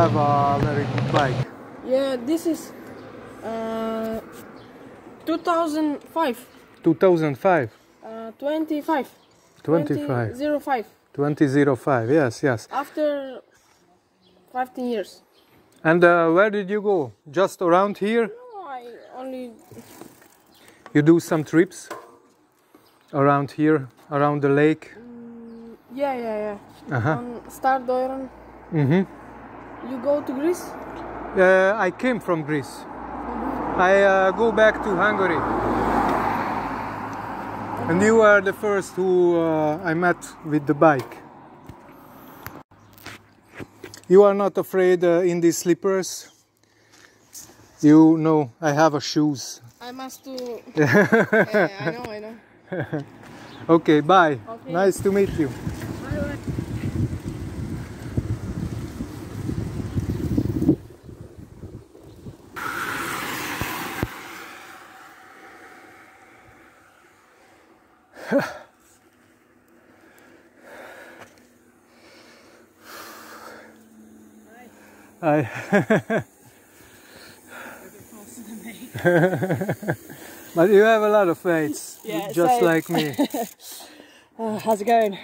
Have a very good bike. Yeah, this is uh, 2005. 2005, Uh, 25. 25, 05. 2005, yes, yes. After 15 years. And uh, where did you go? Just around here? No, I only. You do some trips around here, around the lake? Yeah, yeah, yeah. Uh-huh. On Stardoiron. Mm-hmm. You go to Greece? Uh, I came from Greece. I uh, go back to Hungary. And you are the first who uh, I met with the bike. You are not afraid uh, in these slippers? You know, I have a shoes. I must do. yeah, I know, I know. Okay, bye. Okay. Nice to meet you. But you have a lot of weights, Yeah, just so- like me. Uh, how's it going?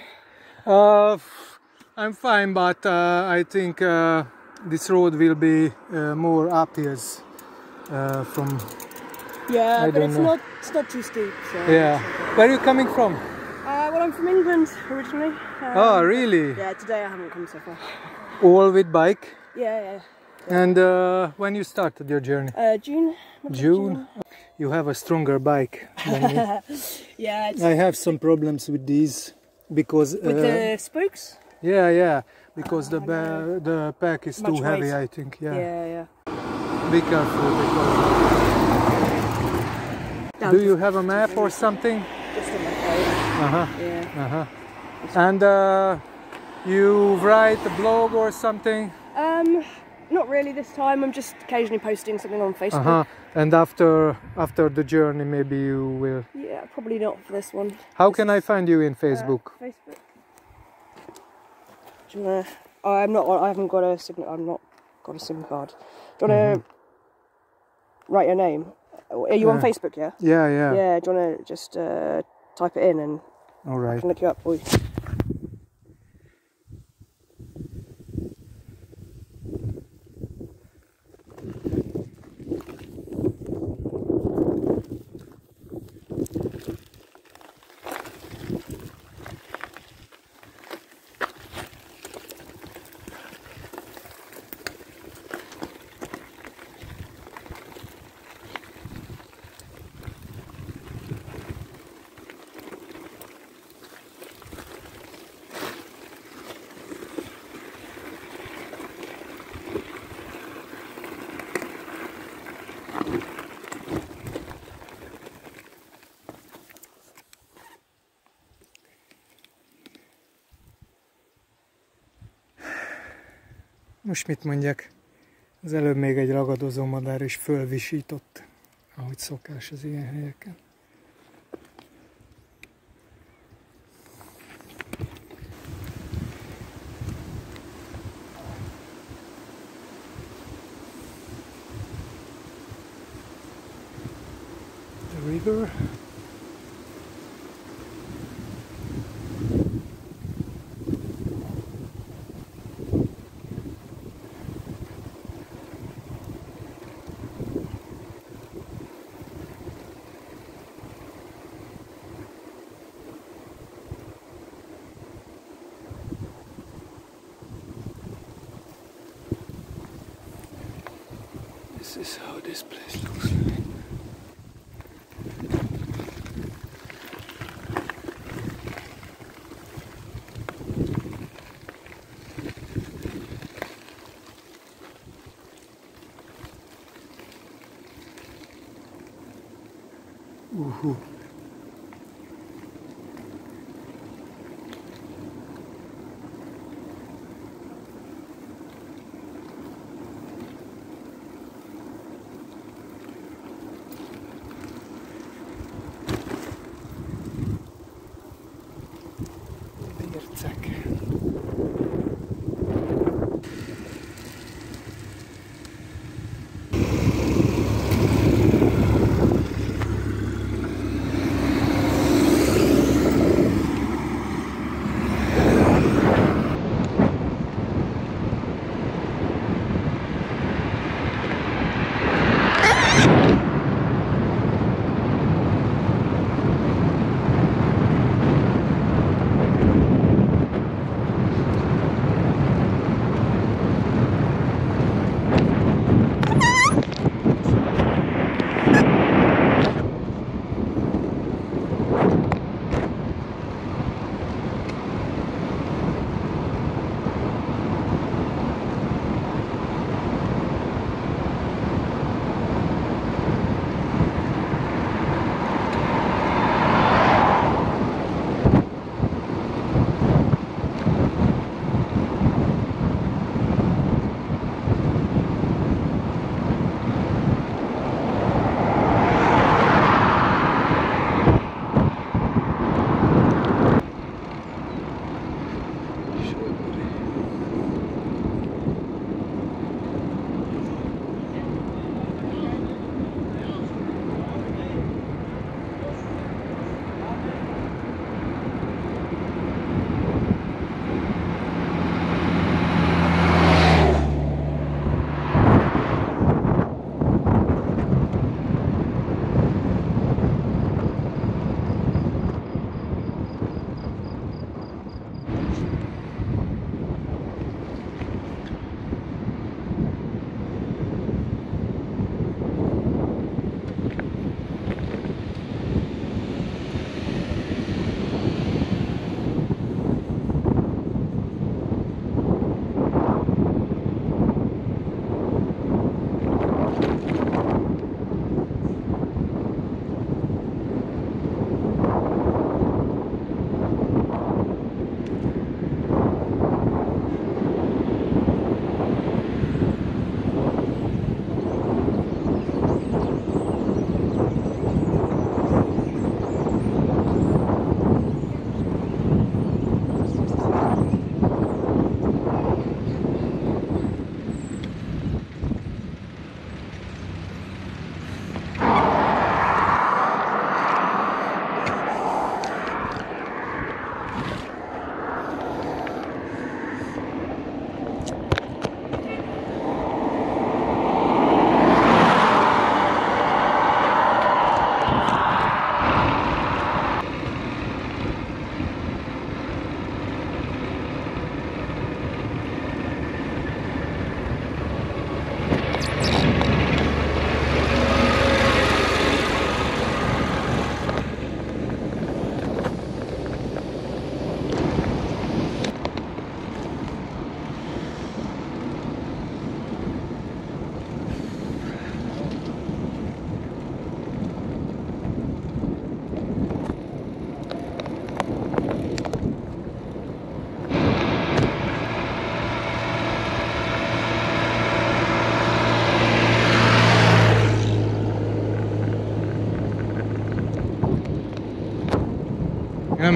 Uh, I'm fine, but uh, I think uh, this road will be uh, more uphills uh, from. Yeah, I but it's know. not it's not too steep. So. Yeah. Where are you coming from? Uh, well, I'm from England originally. Um, Oh, really? Yeah, today I haven't come so far. All with bike. Yeah, yeah. And uh, when you started your journey? Uh, June. of June. You have a stronger bike than me. Yeah, I have some problems with these because. with uh, the spokes. Yeah, yeah. Because the ba- the pack is Much too heavy, weight. I think. Yeah. Yeah, yeah. Be careful. Because... Do you have a map or something? Just on my phone. Uh huh. Yeah. Uh huh. And uh, you write a blog or something? Um, not really this time. I'm just occasionally posting something on Uh Facebook. huh. And after after the journey, maybe you will. Yeah, probably not for this one. How can I find you in Facebook? Uh, Facebook. Do you wanna? I'm not. I haven't got a sign. I'm not got a SIM card. Do you wanna write your name? Are you on Mm-hmm. Facebook? Yeah. Yeah, yeah. Yeah. Do you wanna just uh, type it in and All I can look you up for Most mit mondjak? Az előbb még egy ragadozó madár is fölvisított, ahogy szokás az ilyen helyeken.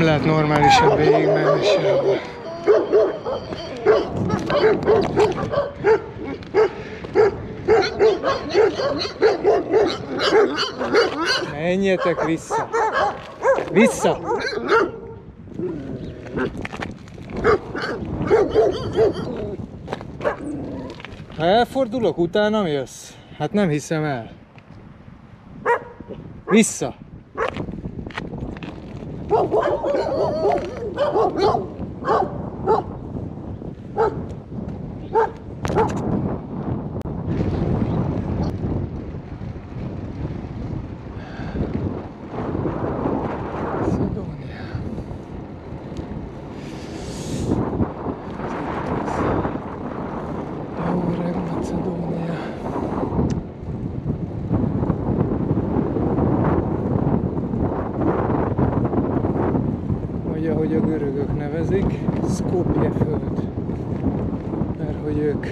Lehet normálisan végigmenni sehol. Menjetek vissza! Vissza! Ha elfordulok, utána jössz? Hát nem hiszem el. Vissza! Ahogy a görögök nevezik, Skopje föld. Mert hogy ők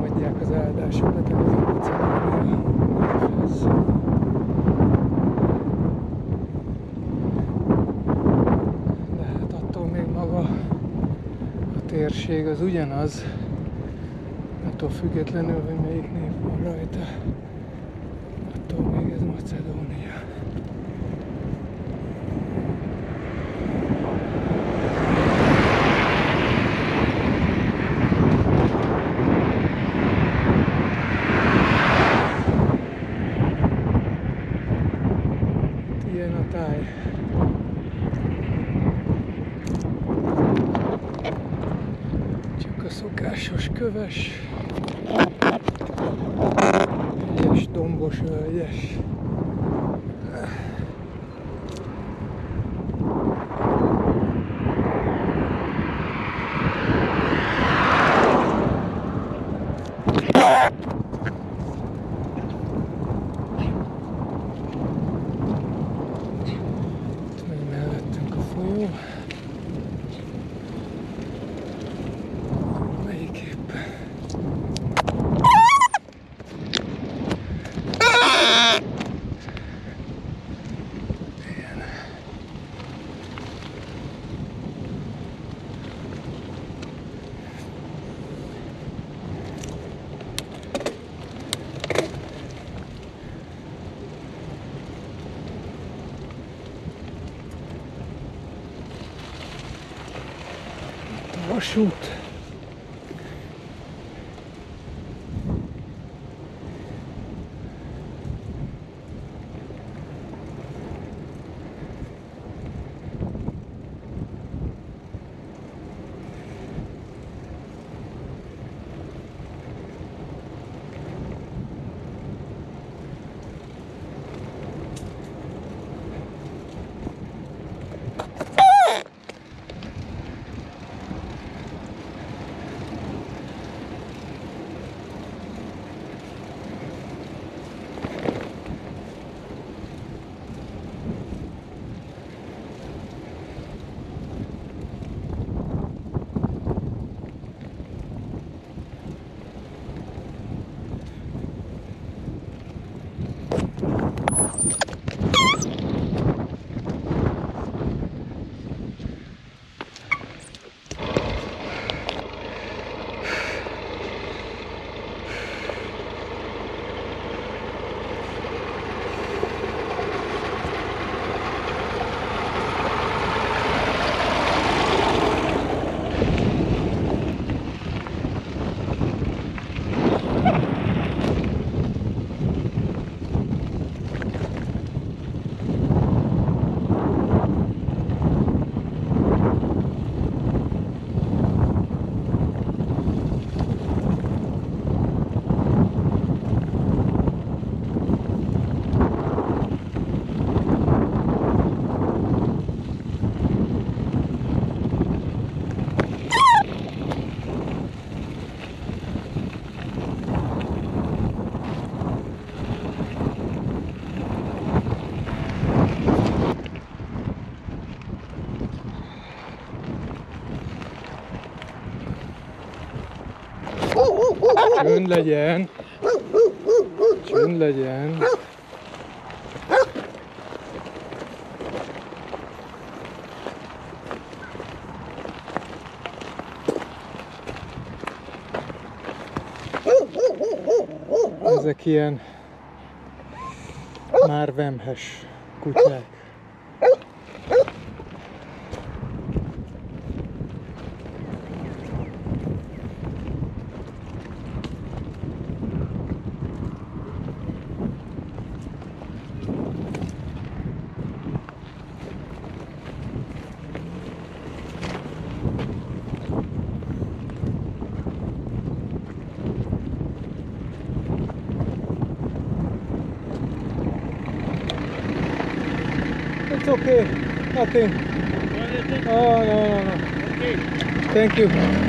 adják az áldásokat a névhez. De hát attól még maga a térség az ugyanaz, attól függetlenül, hogy shoot. Csönd legyen. Csönd legyen. Ezek ilyen már vemhes kutyák. Nothing. Oh, no, no, no. Okay. Thank you.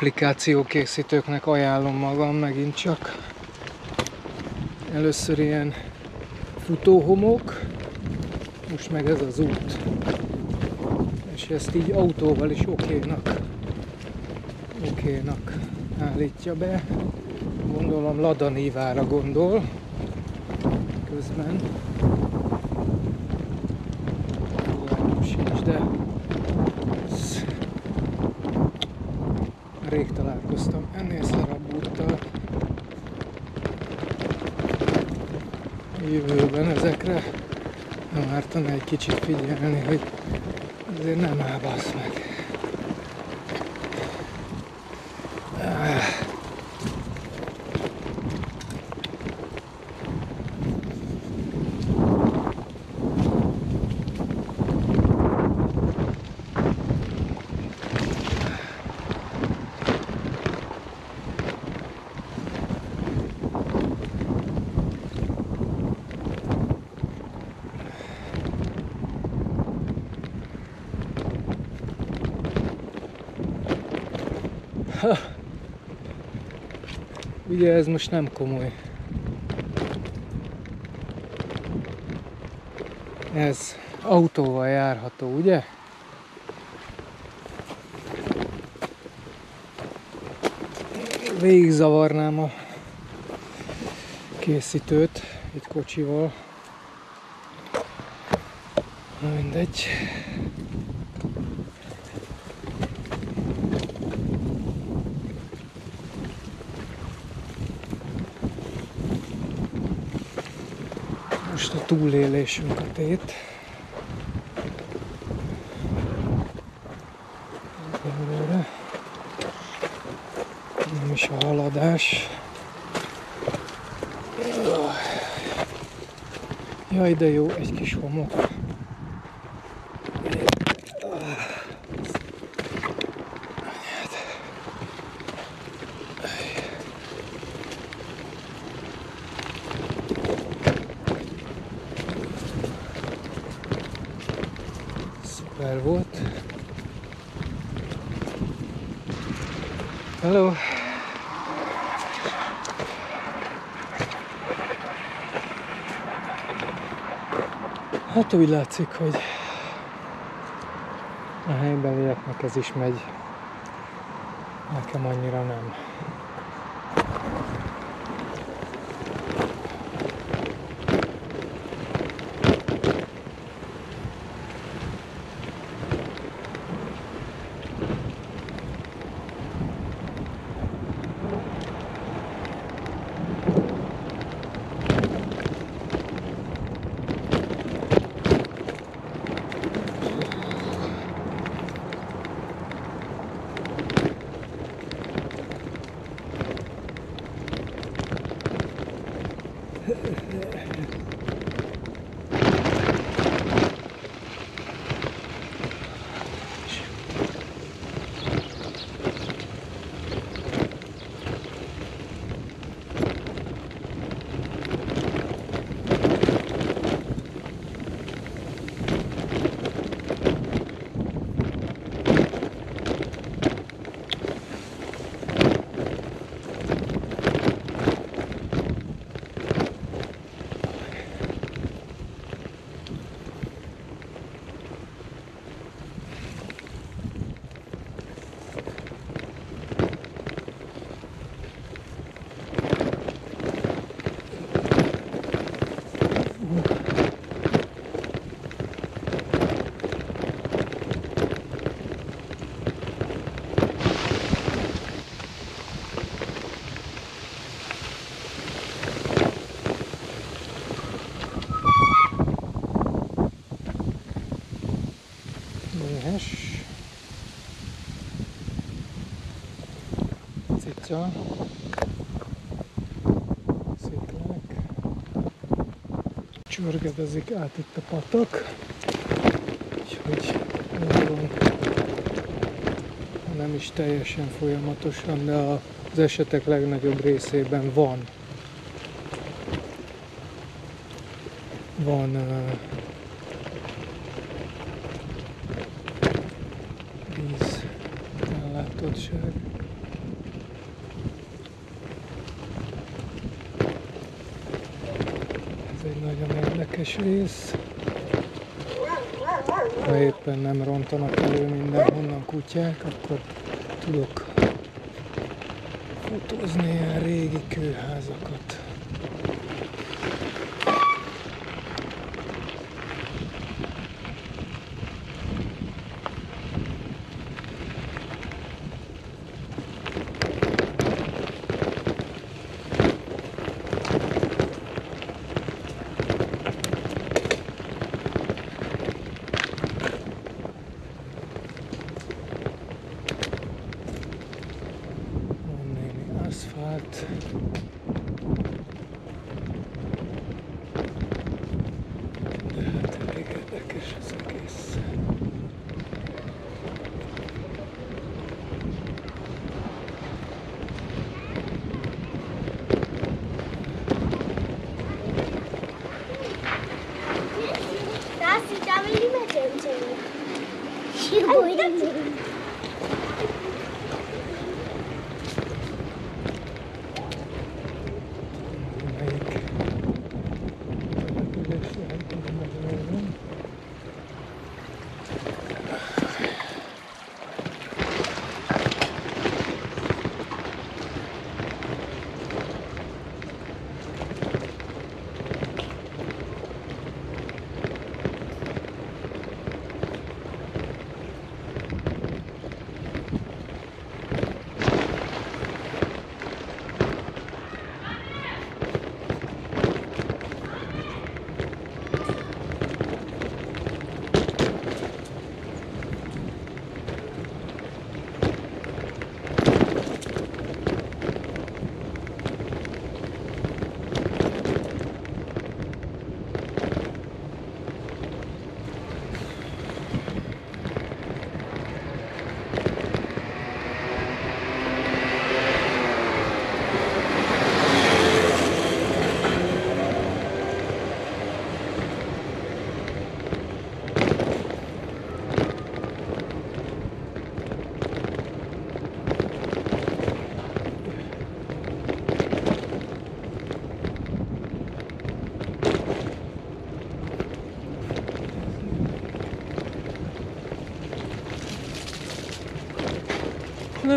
Applikációkészítőknek ajánlom magam megint csak. Először ilyen futóhomok, most meg ez az út. És ezt így autóval is okénak, okénak állítja be. Gondolom Lada Nívára gondol közben. Kicsit figyelni, hogy azért nem áll meg. Ugye ez most nem komoly. Ez autóval járható, ugye? Végig zavarnám a készítőt egy kocsival. Na mindegy. most a túlélésünk a tét. Egyelőre nem is a haladás. Jaj, de jó, egy kis homok. Szuper volt. Hello! Hát úgy látszik, hogy a helybelieknek ez is megy. Nekem annyira nem. Cica. Sziklák. Csörgedezik át itt a patak. Úgyhogy mondom, nem is teljesen folyamatosan, de az esetek legnagyobb részében van van uh, Ha éppen nem rontanak elő mindenhonnan kutyák, akkor tudok fotózni ilyen régi kőházakat.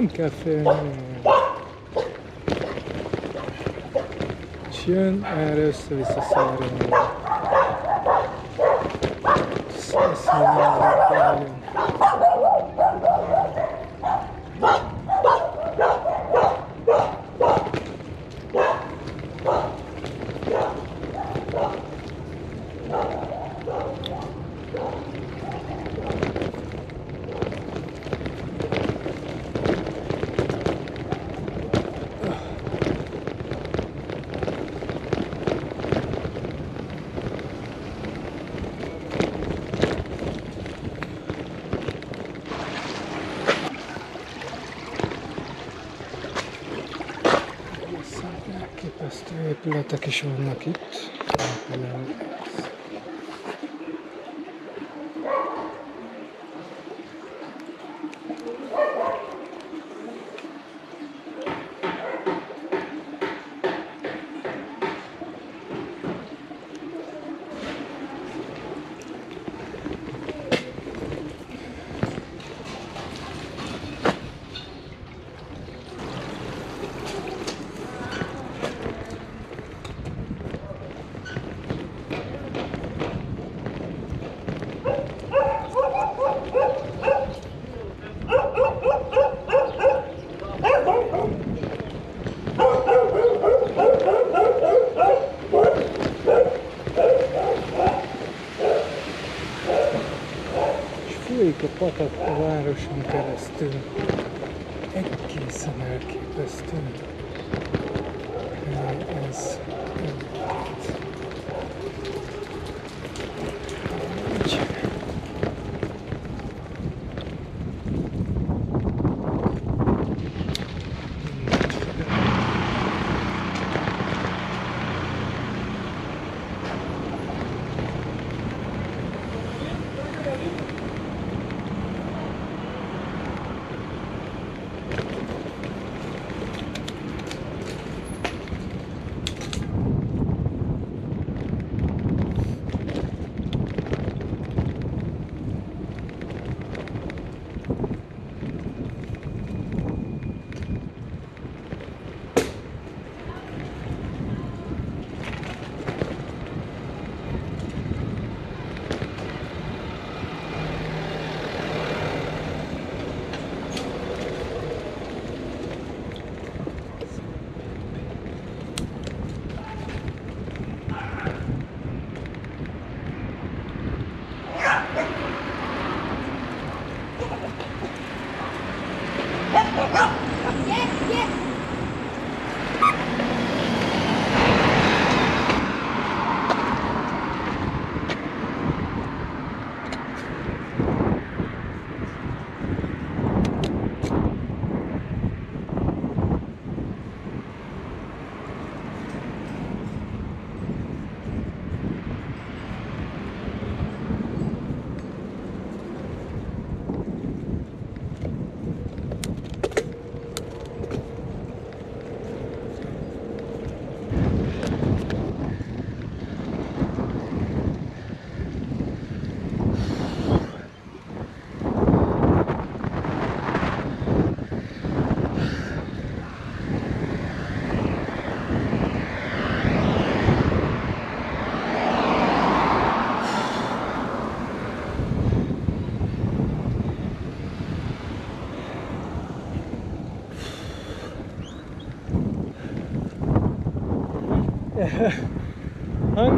café. Çin arası sesleri. Sesleri. Atakishwa market patak a városon keresztül.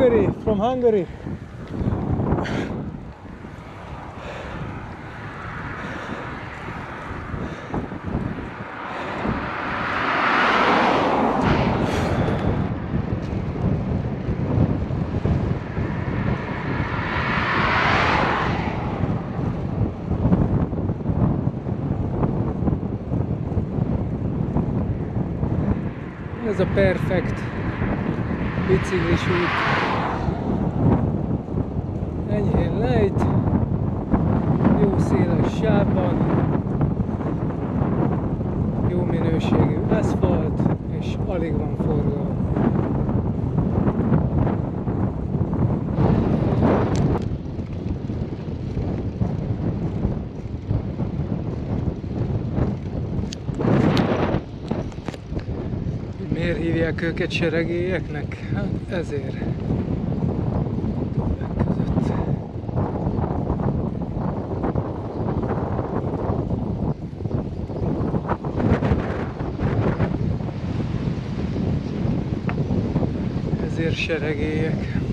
Hungary, from Hungary. Ez a perfekt biciklis út. Hívják őket seregélyeknek? Hát ezért. Ezért. Seregélyek.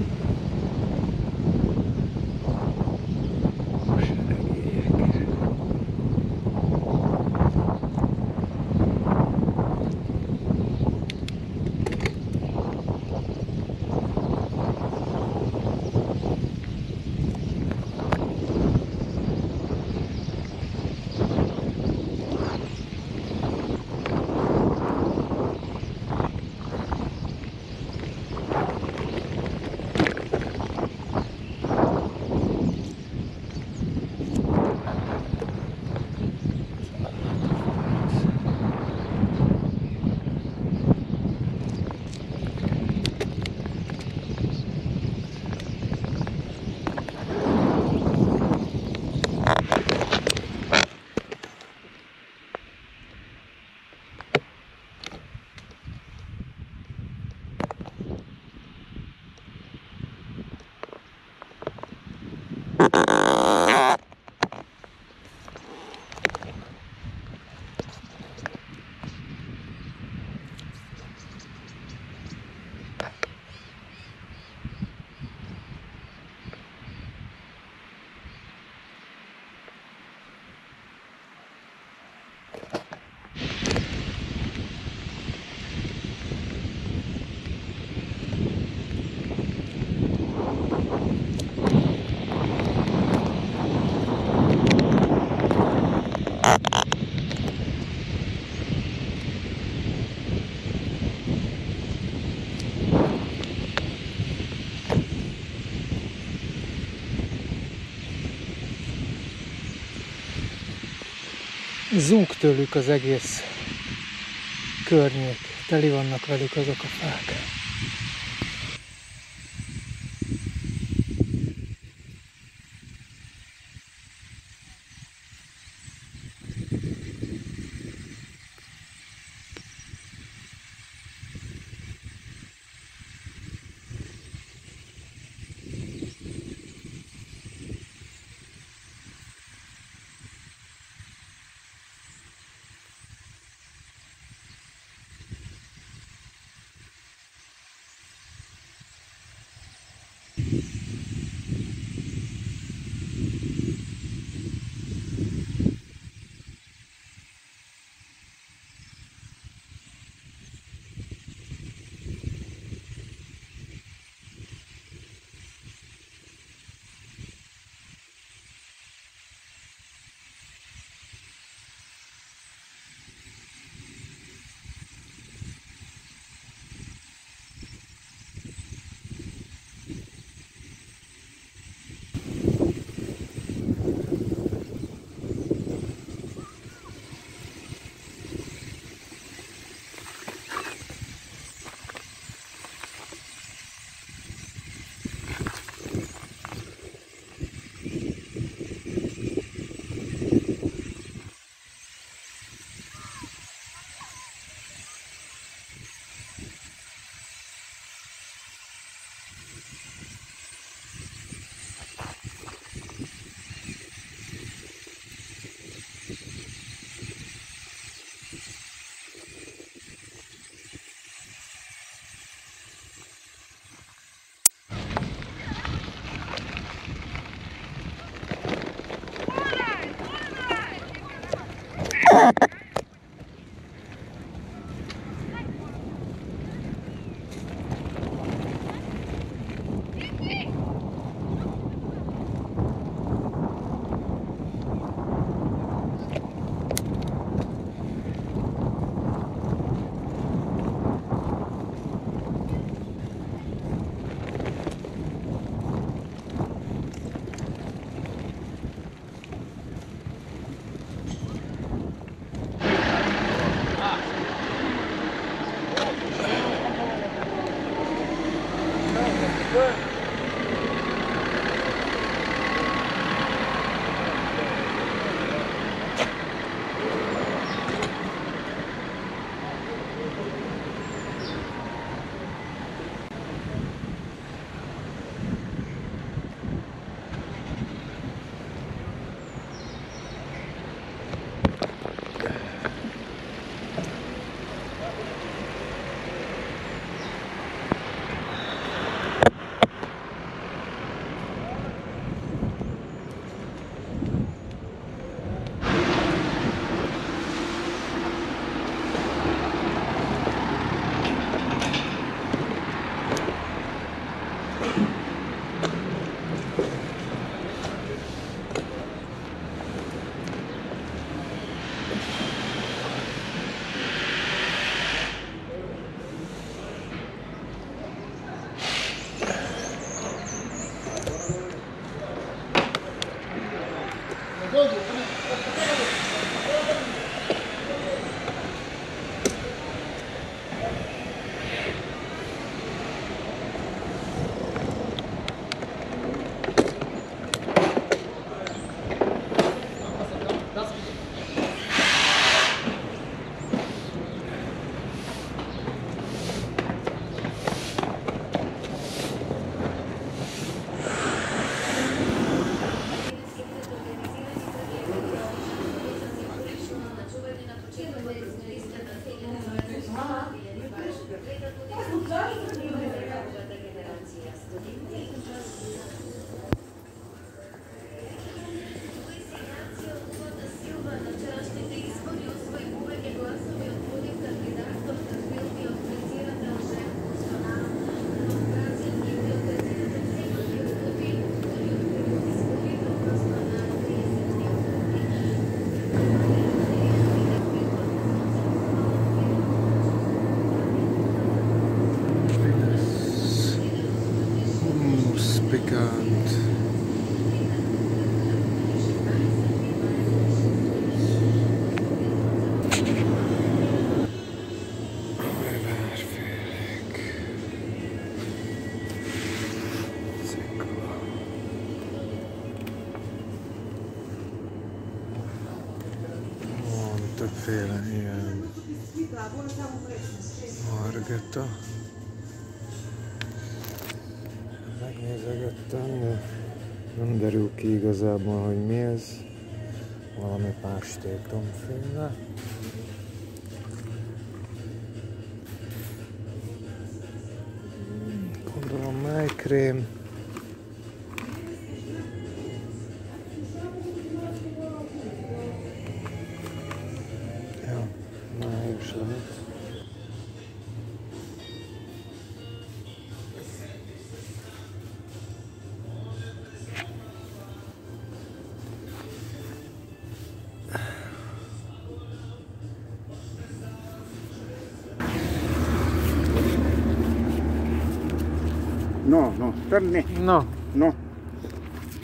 Zúg tőlük az egész környék, teli vannak velük azok a fák. Megnézegettem, de nem derül ki igazából, hogy mi ez. Valami pástétomféle. Gondolom májkrém. Тър не. Но. Но.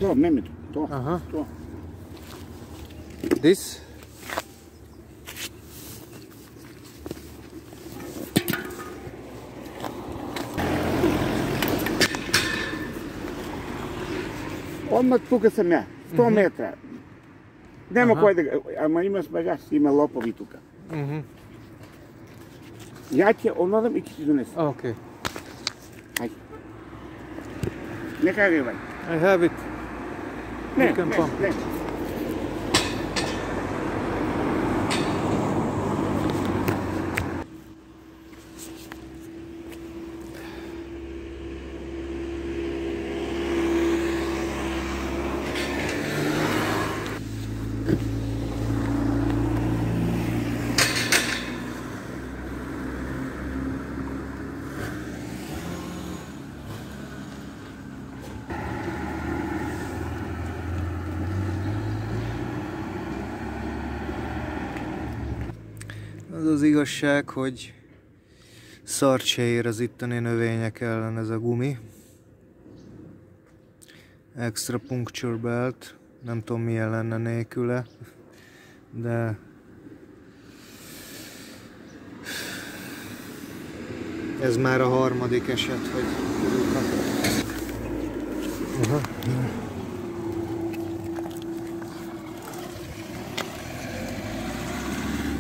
То, мемето. То. Ага. То. This. Помнат тук самя. 100 mm -hmm. метра. Няма ага. кой да... Ама има смагаш, има лопови тук. Mm -hmm. Я ти, оно да ми ти донеса. Окей. Okay. I have it. You can pump. Az az igazság, hogy szart se ér az itteni növények ellen ez a gumi. Extra puncture belt, nem tudom milyen lenne nélküle, de ez már a harmadik eset, hogy. Aha.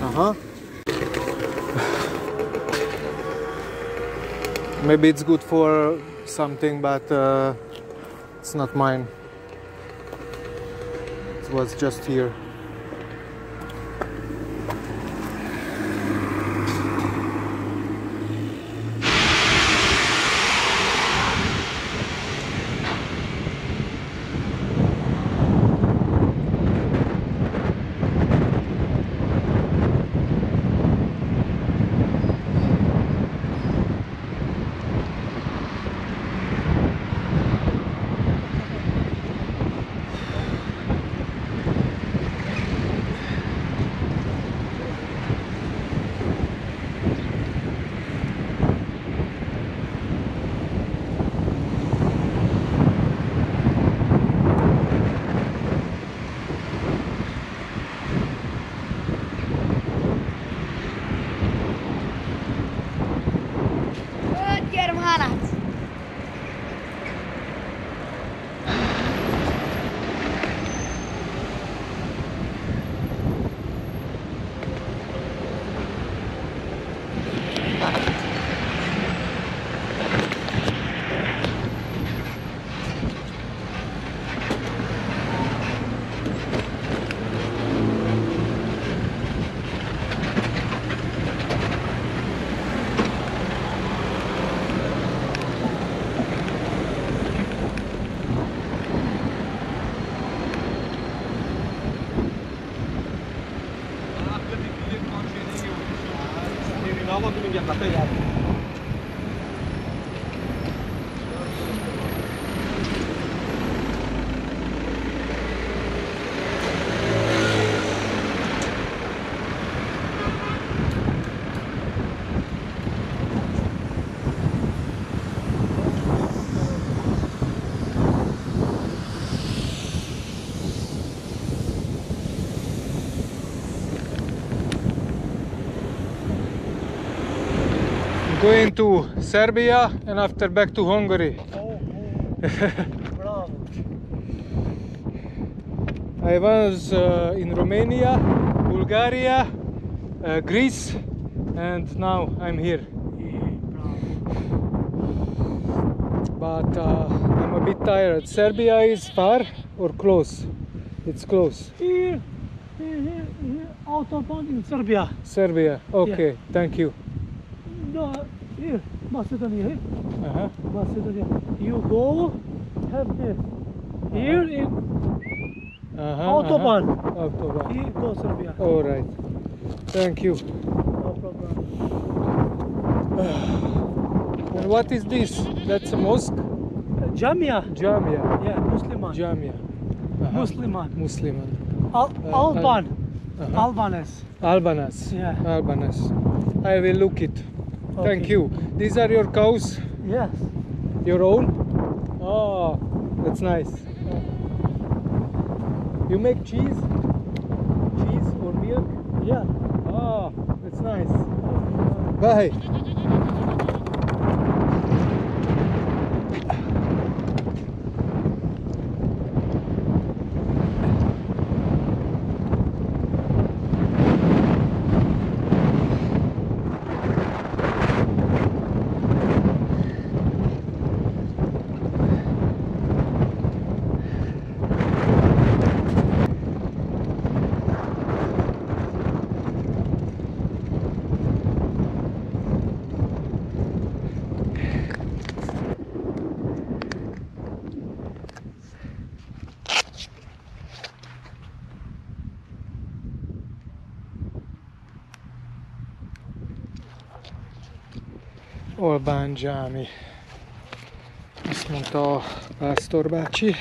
Aha. Maybe it's good for something, but uh, it's not mine. It was just here. Going to Serbia and after back to Hungary. I was uh, in Romania, Bulgaria, uh, Greece, and now I'm here. But uh, I'm a bit tired. Serbia is far or close? It's close. Here, here, here, here, autobahn in Serbia. Serbia. Okay, thank you. The, here, Macedonia, here, Uh-huh. Macedonia. You go, have this. Here in Uh-huh, autobahn. Uh-huh. Autobahn. Here go Serbia. All right. Thank you. No problem. And what is this? That's a mosque? Jamia. Jamia. Yeah, Musliman. Jamia. Uh-huh. Musliman. Musliman. Al- Uh, Alban. Uh-huh. Albanes. Albanas. Yeah. Albanas. I will look it. Thank you. These are your cows? Yes. Your own? Oh, that's nice. You make cheese? Cheese or milk? Yeah. Oh, that's nice. Bye. Banjami. Mi mondta a storbacci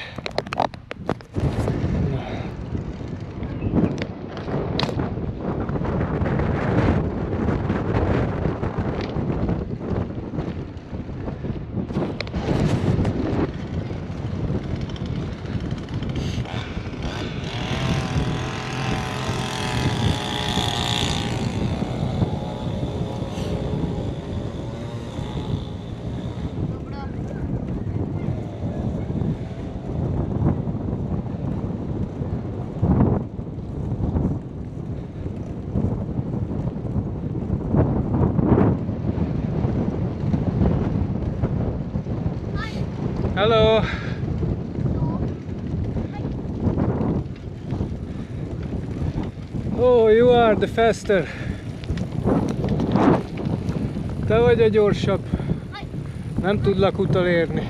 Hello. Oh, you are the faster. Te vagy a gyorsabb. Nem tudlak utolérni.